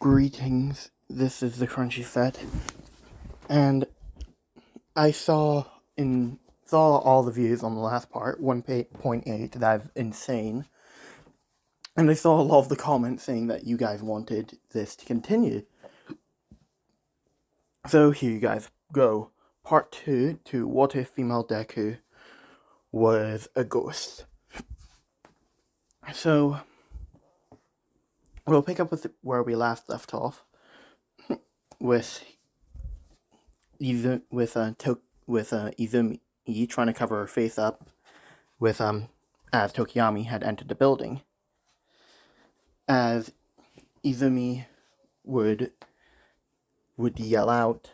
Greetings, this is the Crunchy Fett, and I saw in saw all the views on the last part, 1.8, that's insane, and I saw a lot of the comments saying that you guys wanted this to continue. So here you guys go, part 2 to What If Female Deku was a ghost. So, we'll pick up with where we last left off with Izu, with uh to, with uh Izumi trying to cover her face up with um as Tokiyami had entered the building. As Izumi would would yell out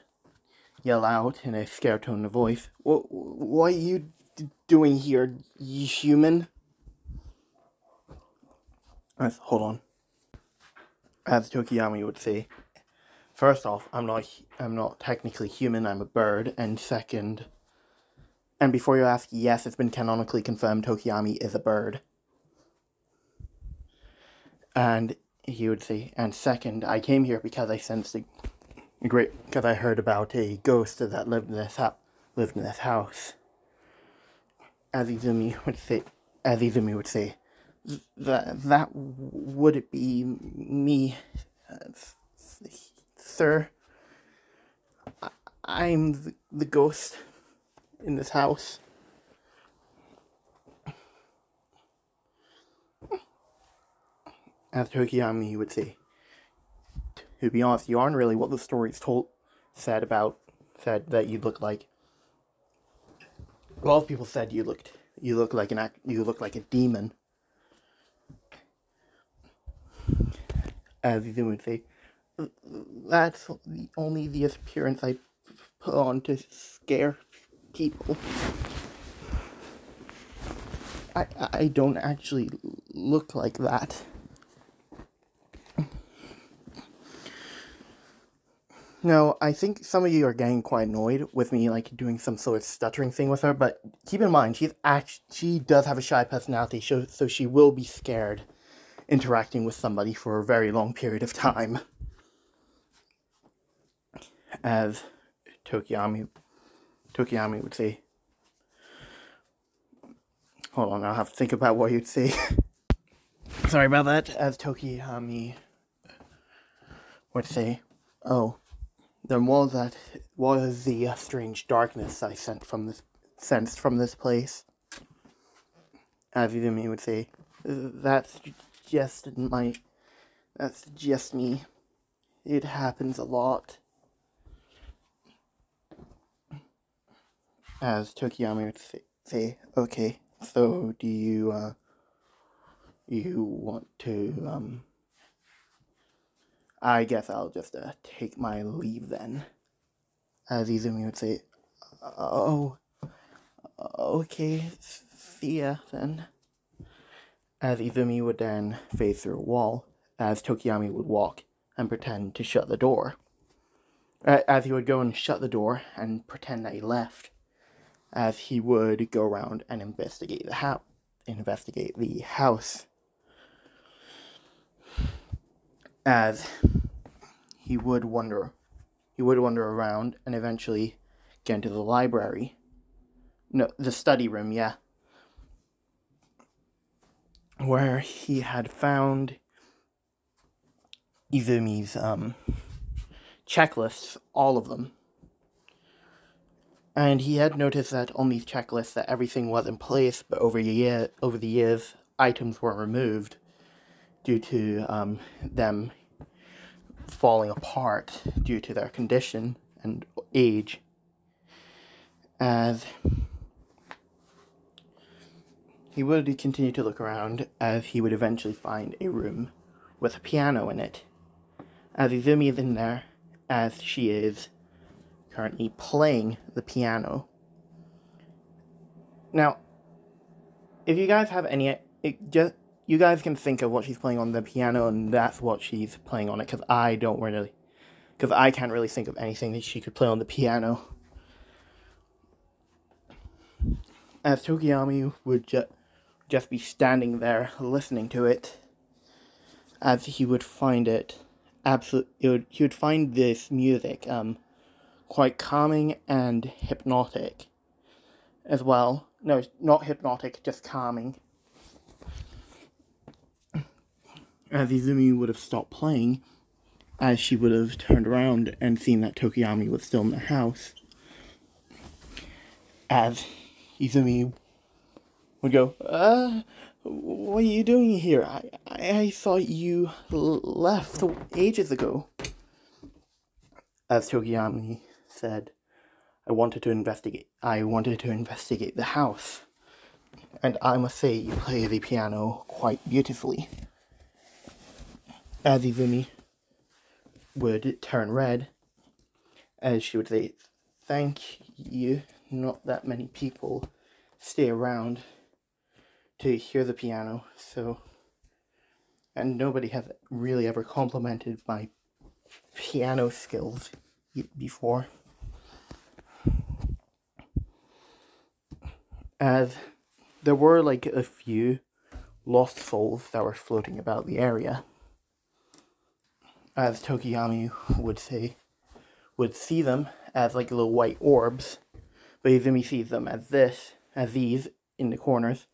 yell out in a scared tone of voice, "What what are you doing here, you human?" As, hold on as Tokiyami would say, first off, I'm not I'm not technically human. I'm a bird, and second, and before you ask, yes, it's been canonically confirmed. Tokiyami is a bird. And he would say, and second, I came here because I sensed a, great because I heard about a ghost that lived in this house. Lived in this house. As Izumi would say, as Izumi would say, that that would be me, sir. I'm the, the ghost in this house. As Tokiyami would say, to be honest, you aren't really what the story's told said about said that you look like. A lot of people said you looked you look like an act you look like a demon. As you would say, that's the, only the appearance I put on to scare people. I, I don't actually look like that. No, I think some of you are getting quite annoyed with me, like, doing some sort of stuttering thing with her, but keep in mind, she's act- she does have a shy personality, so she will be scared interacting with somebody for a very long period of time. As Tokiyami, Tokiyami would say. Hold on, I'll have to think about what you'd say. Sorry about that. As Tokiyami would say, oh, then was that was the uh, strange darkness I sent from this sensed from this place. As Izumi would say, that's just my that's just me. It happens a lot. As Tokiyami would say, say okay, so do you uh you want to um I guess I'll just uh, take my leave then. As Izumi would say, oh, okay, see ya then as Izumi would then face through a wall, as Tokiyami would walk and pretend to shut the door. As he would go and shut the door and pretend that he left, as he would go around and investigate the house, investigate the house. As he would wander, he would wander around and eventually get into the library. No, the study room, yeah where he had found Izumi's um, checklists, all of them. And he had noticed that on these checklists that everything was in place, but over the year, over the years, items were removed due to um, them falling apart due to their condition and age. As he would continue to look around as he would eventually find a room with a piano in it. As Izumi is in there, as she is currently playing the piano. Now, if you guys have any, it just you guys can think of what she's playing on the piano, and that's what she's playing on it. Because I don't really, because I can't really think of anything that she could play on the piano. As Tokiyami would just just be standing there listening to it as he would find it absolute. Would, he would find this music um quite calming and hypnotic as well. No, not hypnotic, just calming. As Izumi would have stopped playing, as she would have turned around and seen that Tokiyami was still in the house. As Izumi would go, uh, what are you doing here? I, I, thought you left ages ago. As Tokoyami said, I wanted to investigate. I wanted to investigate the house. And I must say, you play the piano quite beautifully. As Izumi would turn red, as she would say, Thank you. Not that many people stay around to hear the piano, so. And nobody has really ever complimented my piano skills before. As there were like a few lost souls that were floating about the area. As Tokoyami would say, would see them as like little white orbs, but Izumi sees them as this, as these in the corners,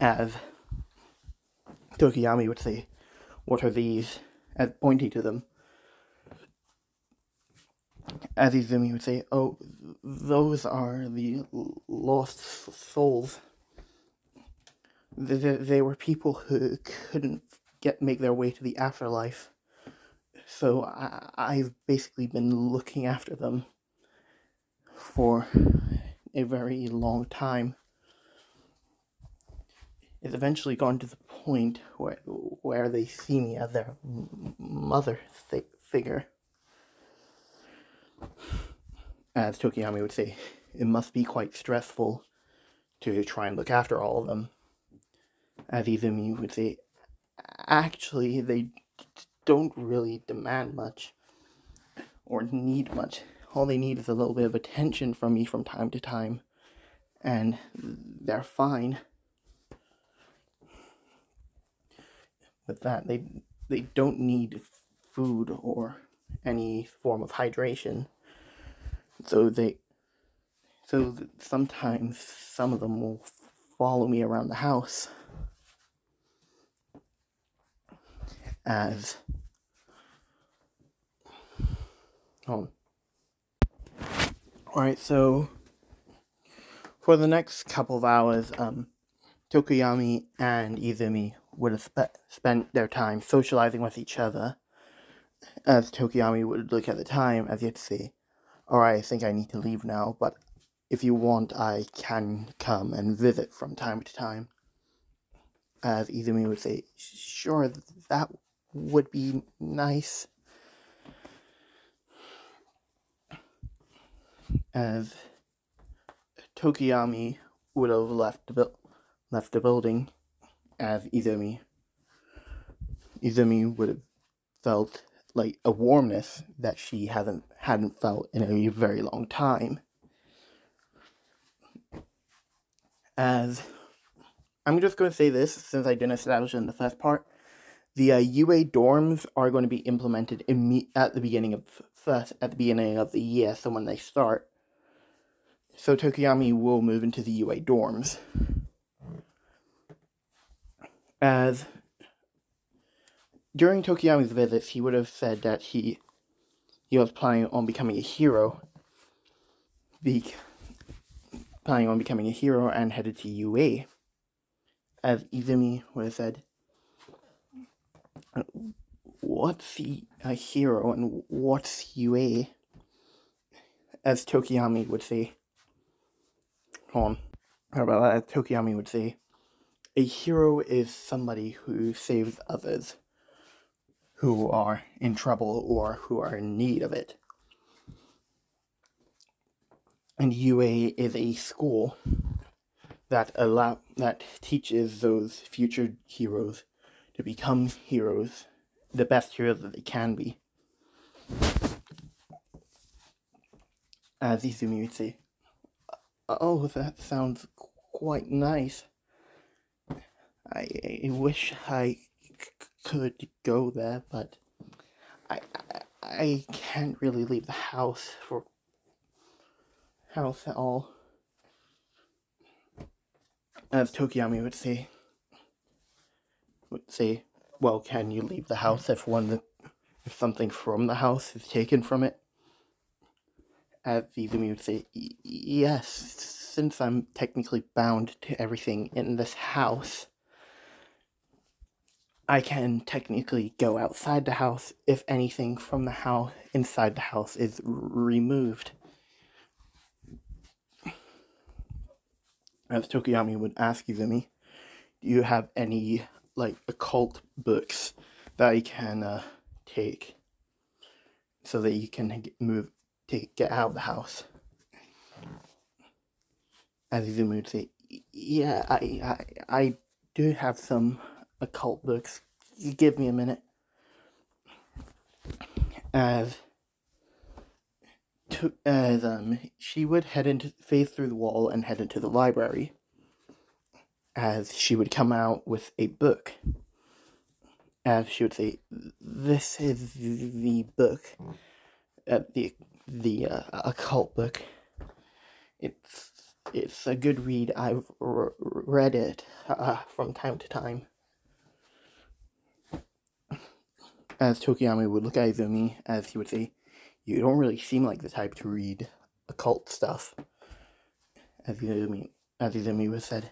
as Tokiyami would say, What are these? as pointing to them. As Izumi would say, Oh, those are the lost souls. They, they were people who couldn't get make their way to the afterlife. So I, I've basically been looking after them for a very long time. It's eventually gone to the point where where they see me as their mother figure. As Tokiyami would say, it must be quite stressful to try and look after all of them. As Izumi would say, actually, they don't really demand much or need much. All they need is a little bit of attention from me from time to time, and they're fine. With that, they they don't need food or any form of hydration. So they so sometimes some of them will follow me around the house as home. Alright, so for the next couple of hours, um, Tokoyami and Izumi would have spe- spent their time socializing with each other, as Tokoyami would look at the time as to say, Alright, I think I need to leave now, but if you want, I can come and visit from time to time. As Izumi would say, Sure, that would be nice. As Tokoyami would have left the, bu- left the building, as Izumi. Izumi would have felt like a warmness that she hasn't hadn't felt in a very long time. As I'm just going to say this since I didn't establish it in the first part the uh, UA dorms are going to be implemented at the beginning of first at the beginning of the year, so when they start. So Tokoyami will move into the UA dorms. As during Tokoyami's visits, he would have said that he he was planning on becoming a hero. Be planning on becoming a hero and headed to UA. As Izumi would have said, what's a hero and what's UA? As Tokoyami would say. Hold on. How about that? As Tokoyami would say, a hero is somebody who saves others who are in trouble or who are in need of it. And UA is a school that allow that teaches those future heroes to become heroes, the best heroes that they can be. As Izumi would say, Oh, that sounds quite nice. I, I wish I could go there, but I, I, I can't really leave the house for house at all. As Tokiyami would say, would say, well, can you leave the house if one if something from the house is taken from it? As Izumi would say, yes, since I'm technically bound to everything in this house, I can technically go outside the house if anything from the house inside the house is removed. As Tokiyami would ask Izumi, do you have any like occult books that I can uh, take so that you can move take get out of the house? As Izumi would say, yeah, I, I, I do have some occult books. You give me a minute. As to, as um she would head into phase through the wall and head into the library. As she would come out with a book. As she would say, "This is the book, uh, the the uh, occult book. It's it's a good read. I've read it uh, from time to time." As Tokiyami would look at Izumi, as he would say, You don't really seem like the type to read occult stuff. As Izumi, as Izumi was said,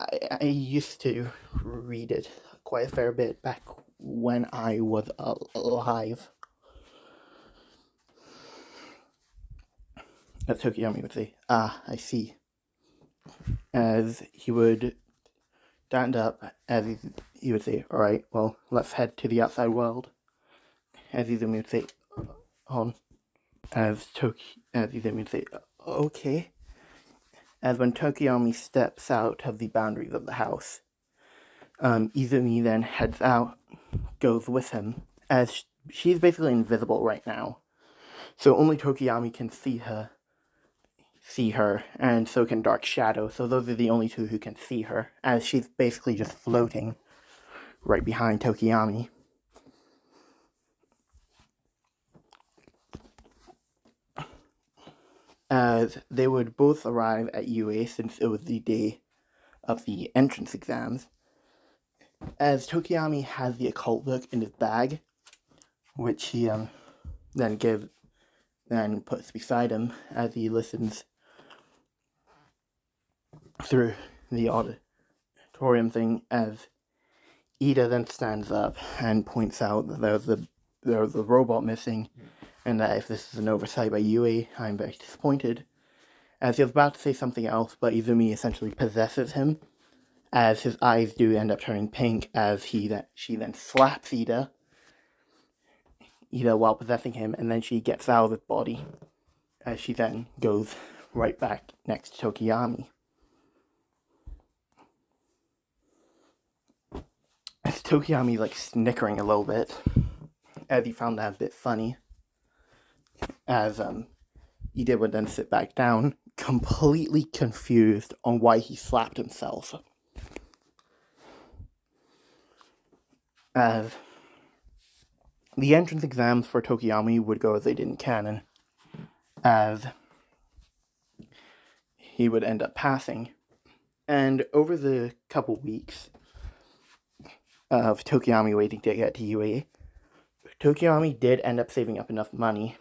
I, I used to read it quite a fair bit back when I was alive. As Tokiyami would say, Ah, I see. As he would stand up, as he he would say, alright, well, let's head to the outside world. As Izumi would say, on. As Toki, as Izumi would say, okay. As when Tokiyami steps out of the boundaries of the house, um, Izumi then heads out, goes with him, as she's basically invisible right now. So only Tokiyami can see her, see her, and so can Dark Shadow. So those are the only two who can see her, as she's basically just floating right behind Tokiyami. As they would both arrive at UA since it was the day of the entrance exams. As Tokiyami has the occult book in his bag, which he um, then gives, then puts beside him as he listens through the auditorium thing as Iida then stands up and points out that there's a there's a robot missing, and that if this is an oversight by UA, I'm very disappointed. As he was about to say something else, but Izumi essentially possesses him, as his eyes do end up turning pink as he that she then slaps Iida, Iida while possessing him, and then she gets out of his body, as she then goes right back next to Tokiyami. Tokiyami like snickering a little bit, as he found that a bit funny. As um, Iida would then sit back down, completely confused on why he slapped himself. As the entrance exams for Tokiyami would go as they did in canon, as he would end up passing. And over the couple weeks, of Tokiyami waiting to get to UA, Tokiyami did end up saving up enough money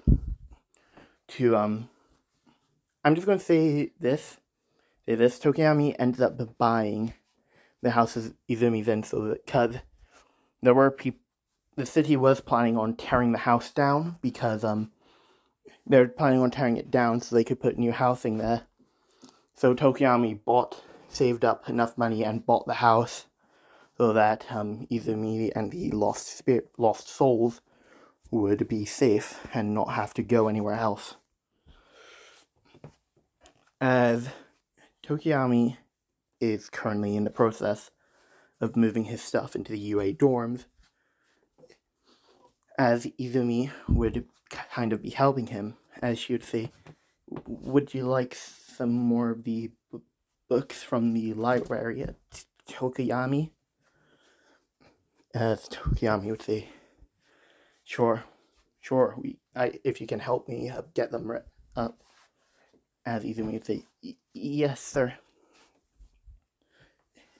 to, um, I'm just going to say this, say this, Tokiyami ended up buying the houses Izumi's in so because there were people, the city was planning on tearing the house down because, um, they're planning on tearing it down so they could put new housing there. So Tokiyami bought, saved up enough money and bought the house so that um, Izumi and the lost spirit, lost souls would be safe and not have to go anywhere else. As Tokiyami is currently in the process of moving his stuff into the UA dorms, as Izumi would kind of be helping him, as she would say, Would you like some more of the books from the library at Tokiyami? As Tokiyami would say, sure, sure, we, I, if you can help me uh, get them up. As Izumi would say, yes, sir.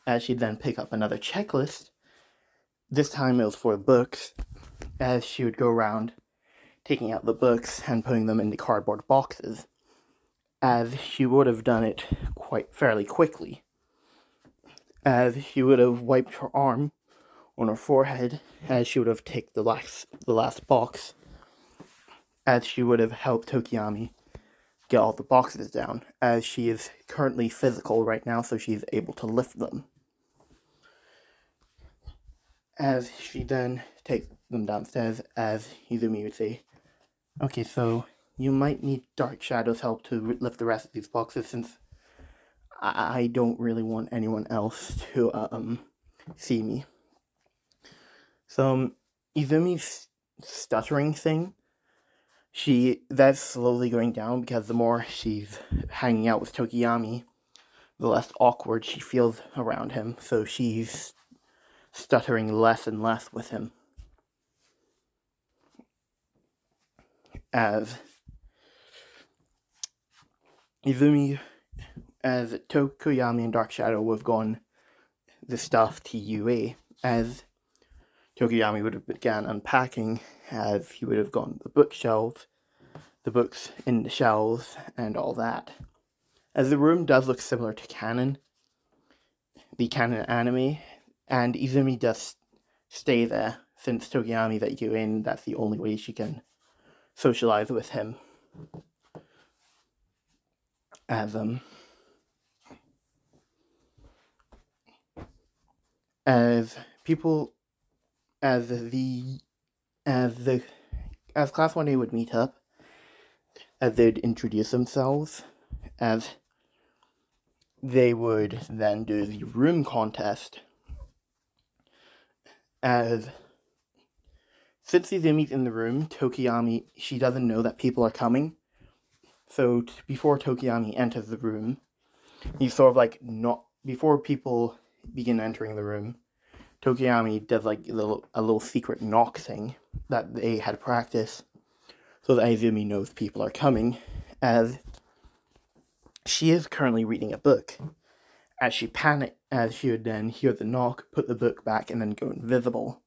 As she'd then pick up another checklist, this time it was for books, as she would go around taking out the books and putting them in the cardboard boxes, as she would have done it quite fairly quickly, as she would have wiped her arm on her forehead, as she would have taken the last, the last box, as she would have helped Tokiyami get all the boxes down, as she is currently physical right now, so she's able to lift them. As she then takes them downstairs, as Izumi would say, Okay, so you might need Dark Shadow's help to lift the rest of these boxes since I don't really want anyone else to um see me. So um, Izumi's stuttering thing, she that's slowly going down because the more she's hanging out with Tokiyami, the less awkward she feels around him. So she's stuttering less and less with him. as Izumi, as Tokuyami and Dark Shadow have gone the stuff to UA, as Tokuyami would have began unpacking, as he would have gone to the bookshelf, the books in the shelves, and all that. As the room does look similar to Canon, the Canon anime, and Izumi does stay there since Tokuyami that you in, that's the only way she can socialize with him as um as people as the as the as class 1A would meet up as they'd introduce themselves as they would then do the room contest as since Izumi's in the room, Tokiyami, she doesn't know that people are coming. So t- before Tokiyami enters the room, he's sort of like not before people begin entering the room. Tokiyami does like a little a little secret knock thing that they had practiced, so that Izumi knows people are coming. As she is currently reading a book, as she panic as she would then hear the knock, put the book back, and then go invisible.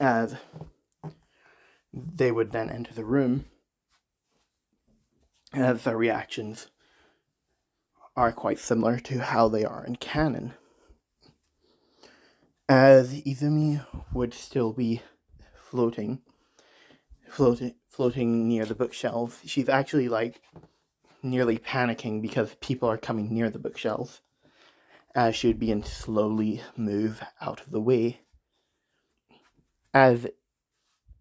as they would then enter the room, as their reactions are quite similar to how they are in canon. As Izumi would still be floating, floating, floating near the bookshelves, she's actually like nearly panicking because people are coming near the bookshelves, as she would begin to slowly move out of the way as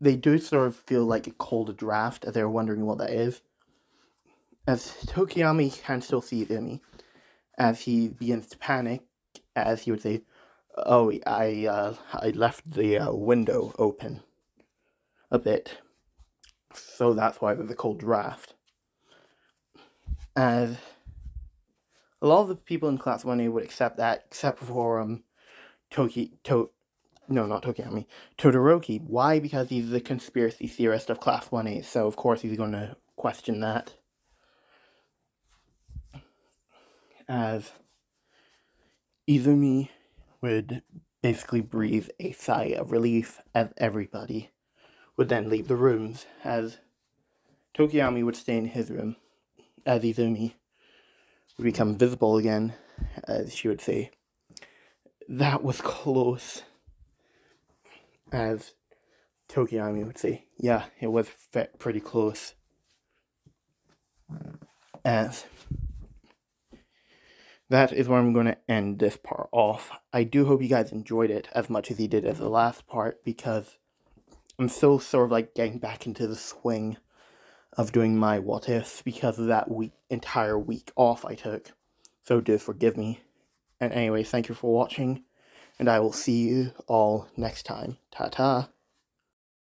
they do sort of feel like a cold draft they're wondering what that is. As Tokiyami can still see Izumi, as he begins to panic, as he would say, "Oh, I uh, I left the uh, window open a bit, so that's why there's a cold draft." As a lot of the people in class one A would accept that, except for um, Toki to no, not Tokiyami, Todoroki. Why? Because he's the conspiracy theorist of Class 1A, so of course he's going to question that. As Izumi would basically breathe a sigh of relief as everybody would then leave the rooms, as Tokiyami would stay in his room, as Izumi would become visible again, as she would say, That was close as Tokiyami would say, yeah, it was pretty close. As that is where I'm going to end this part off. I do hope you guys enjoyed it as much as you did as the last part because I'm still sort of like getting back into the swing of doing my what ifs because of that week entire week off I took. So do forgive me. And anyway, thank you for watching and I will see you all next time. Ta ta.